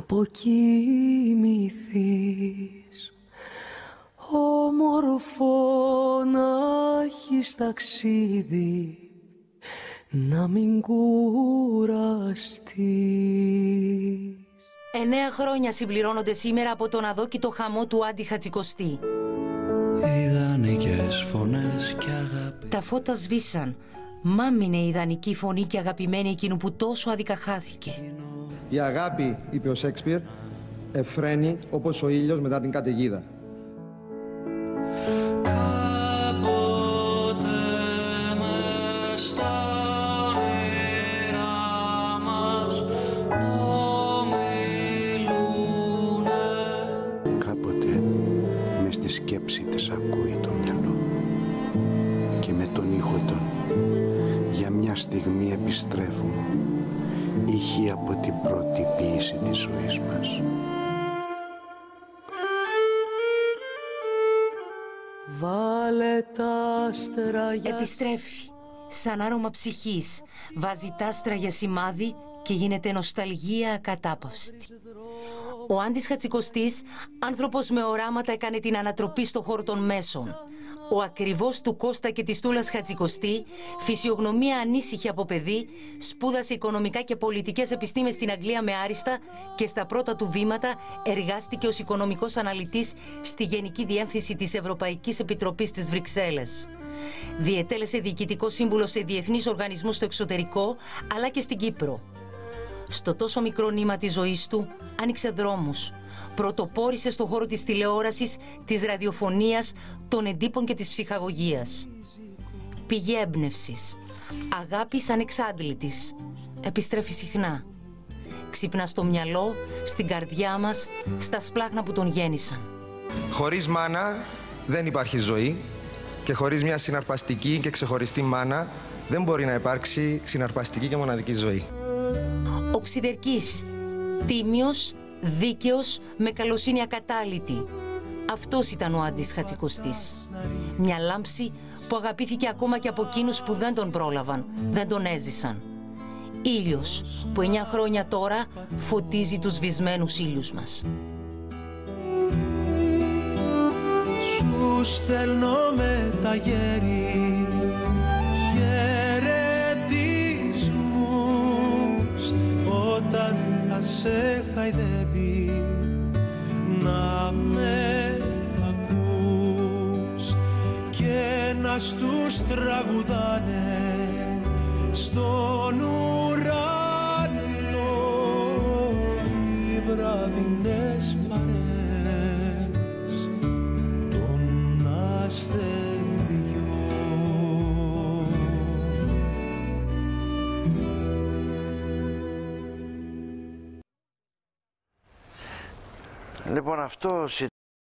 αποκοιμηθείς όμορφο να έχεις ταξίδι να μην κουραστείς Εννέα χρόνια συμπληρώνονται σήμερα από τον αδόκητο χαμό του Άντι Χατζικοστή. Ιδανικές φωνές και αγάπη Τα φώτα σβήσαν. Μάμινε η ιδανική φωνή και αγαπημένη εκείνου που τόσο άδικα χάθηκε. Η αγάπη, είπε ο Σέξπιρ, εφραίνει όπως ο ήλιος μετά την καταιγίδα. Κάποτε μες στα όνειρά μας ομιλούνε Κάποτε μες στη σκέψη της ακούει το μυαλό και με τον ήχο των για μια στιγμή επιστρέφουν ήχοι από την πρώτη ποίηση της ζωής μας. Βάλε τα άστερα για Επιστρέφει. Σαν άρωμα ψυχής. Βάζει τάστρα για σημάδι και γίνεται νοσταλγία ακατάπαυστη. Ο Άντης Χατσικοστής, άνθρωπος με οράματα, έκανε την ανατροπή στο χώρο των μέσων. Ο ακριβώς του Κώστα και της Τούλας Χατσικοστή, φυσιογνωμία ανήσυχη από παιδί, σπούδασε οικονομικά και πολιτικές επιστήμες στην Αγγλία με άριστα και στα πρώτα του βήματα εργάστηκε ως οικονομικός αναλυτής στη Γενική Διεύθυνση της Ευρωπαϊκής Επιτροπής της Βρυξέλλες. Διετέλεσε διοικητικό σύμβουλο σε διεθνείς οργανισμούς στο εξωτερικό, αλλά και στην Κύπρο. Στο τόσο μικρό νήμα της ζωής του άνοιξε δρόμους. Πρωτοπόρησε στο χώρο της τηλεόρασης, της ραδιοφωνίας, των εντύπων και της ψυχαγωγίας. Πηγή έμπνευσης. Αγάπης ανεξάντλητης. Επιστρέφει συχνά. Ξυπνά στο μυαλό, στην καρδιά μας, στα σπλάχνα που τον γέννησαν. Χωρίς μάνα δεν υπάρχει ζωή και χωρίς μια συναρπαστική και ξεχωριστή μάνα δεν μπορεί να υπάρξει συναρπαστική και μοναδική ζωή. Οξυδερκής, τίμιος, δίκαιος, με καλοσύνη ακατάλητη. Αυτός ήταν ο Άντης Χατσικοστής. Μια λάμψη που αγαπήθηκε ακόμα και από εκείνους που δεν τον πρόλαβαν, δεν τον έζησαν. Ήλιος που εννιά χρόνια τώρα φωτίζει τους βυσμένους ήλιους μας. Σου στέλνω με τα γέρι σε χαϊδεύει να με ακούς και να στους τραγουδάνε στον ουρανό. Οι βραδινές παρές Λοιπόν, αυτό